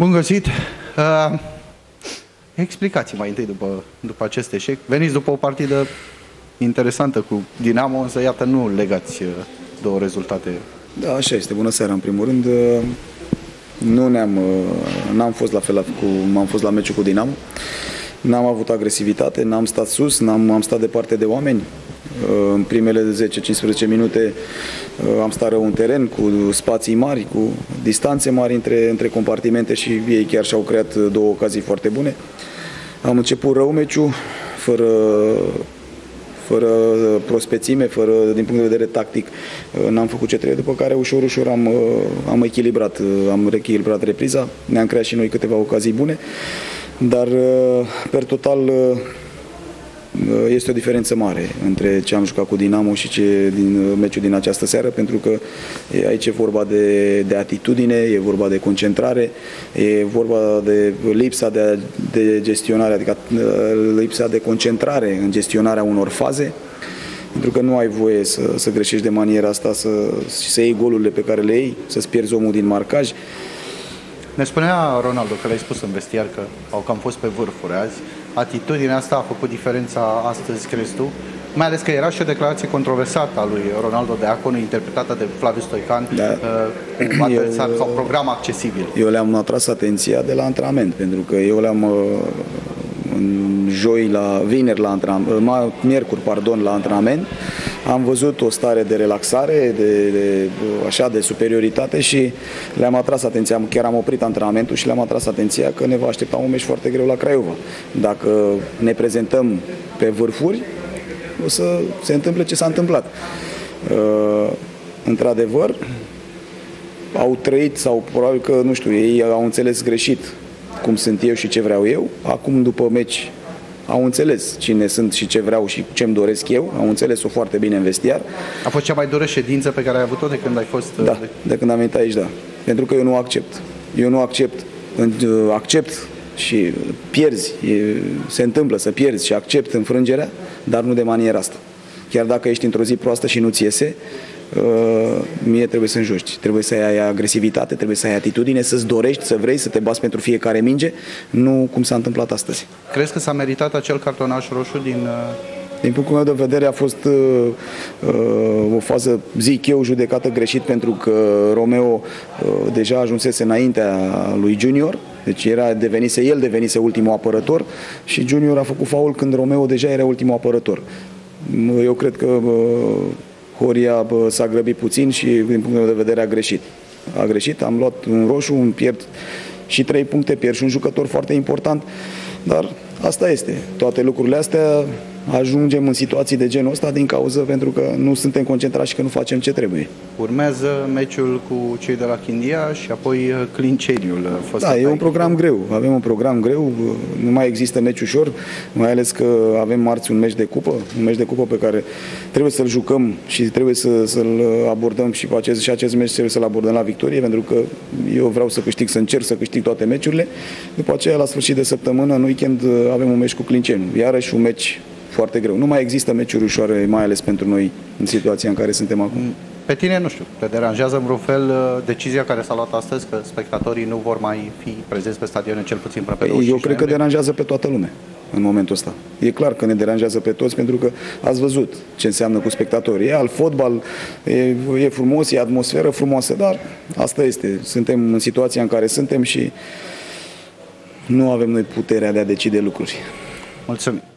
Bun găsit! Uh, explicați mai întâi după, după acest eșec. Veniți după o partidă interesantă cu Dinamo, însă iată nu legați uh, două rezultate. Da, așa este. Bună seara, în primul rând. Uh, nu ne-am, uh, n-am fost la fel cum am fost la meciul cu Dinamo. N-am avut agresivitate, n-am stat sus, n-am am stat departe de oameni. În primele 10-15 minute uh, am stat rău în teren cu spații mari, cu distanțe mari între, între compartimente și ei chiar și-au creat două ocazii foarte bune. Am început rău meciul, fără, fără prospețime, fără, din punct de vedere tactic, uh, n-am făcut ce trebuie, după care ușor, ușor am, uh, am echilibrat, am reechilibrat repriza, ne-am creat și noi câteva ocazii bune, dar per total Uh, este o diferență mare între ce am jucat cu Dinamo și ce din uh, meciul din această seară, pentru că aici e vorba de, de atitudine, e vorba de concentrare, e vorba de lipsa de, de gestionare, adică uh, lipsa de concentrare în gestionarea unor faze, pentru că nu ai voie să, să greșești de maniera asta, să, să iei golurile pe care le iei, să-ți pierzi omul din marcaj. Ne spunea Ronaldo că l-ai spus în vestiar că au cam fost pe vârfuri azi. Atitudinea asta a făcut diferența astăzi, crezi tu? Mai ales că era și o declarație controversată a lui Ronaldo de Aconu, interpretată de Flaviu Stoican, da. uh, cu adversar eu, sau program accesibil. Eu le-am atras atenția de la antrenament, pentru că eu le-am uh, în joi la vineri la antrenament, uh, miercuri, pardon, la antrenament am văzut o stare de relaxare, de, de, așa, de superioritate și le-am atras atenția, chiar am oprit antrenamentul și le-am atras atenția că ne va aștepta un meci foarte greu la Craiova. Dacă ne prezentăm pe vârfuri, o să se întâmple ce s-a întâmplat. Uh, într-adevăr, au trăit sau probabil că, nu știu, ei au înțeles greșit cum sunt eu și ce vreau eu. Acum, după meci, au înțeles cine sunt și ce vreau și ce îmi doresc eu, au înțeles-o foarte bine în vestiar. A fost cea mai dură ședință pe care ai avut-o de când ai fost... Da, de, de când am venit aici, da. Pentru că eu nu accept. Eu nu accept. Accept și pierzi, se întâmplă să pierzi și accept înfrângerea, dar nu de maniera asta. Chiar dacă ești într-o zi proastă și nu-ți iese, Uh, mie trebuie să înjoci. Trebuie să ai agresivitate, trebuie să ai atitudine, să-ți dorești, să vrei, să te bați pentru fiecare minge, nu cum s-a întâmplat astăzi. Crezi că s-a meritat acel cartonaș roșu din... Uh, din punctul meu de vedere a fost uh, uh, o fază, zic eu, judecată greșit pentru că Romeo uh, deja ajunsese înaintea lui Junior, deci era devenise, el devenise ultimul apărător și Junior a făcut faul când Romeo deja era ultimul apărător. Eu cred că uh, Horia s-a grăbit puțin și din punctul meu de vedere a greșit. A greșit, am luat un roșu, un pierd și trei puncte, pierd și un jucător foarte important, dar asta este. Toate lucrurile astea ajungem în situații de genul ăsta din cauză pentru că nu suntem concentrați și că nu facem ce trebuie. Urmează meciul cu cei de la Chindia și apoi uh, Clinceniul. Uh, da, e un program greu. Avem un program greu, nu mai există meci ușor, mai ales că avem marți un meci de cupă, un meci de cupă pe care trebuie să-l jucăm și trebuie să, să-l abordăm și, pe acest, și acest meci trebuie să-l abordăm la victorie, pentru că eu vreau să câștig, să încerc să câștig toate meciurile. După aceea, la sfârșit de săptămână, în weekend, avem un meci cu Clinceniul. Iarăși un meci foarte greu. Nu mai există meciuri ușoare, mai ales pentru noi în situația în care suntem acum. Pe tine, nu știu, te deranjează în vreun fel uh, decizia care s-a luat astăzi că spectatorii nu vor mai fi prezenți pe stadione cel puțin până pe 25 Eu cred că deranjează pe toată lumea în momentul ăsta. E clar că ne deranjează pe toți pentru că ați văzut ce înseamnă cu spectatorii. E al fotbal, e, e frumos, e atmosferă frumoasă, dar asta este. Suntem în situația în care suntem și nu avem noi puterea de a decide lucruri. Mulțumim!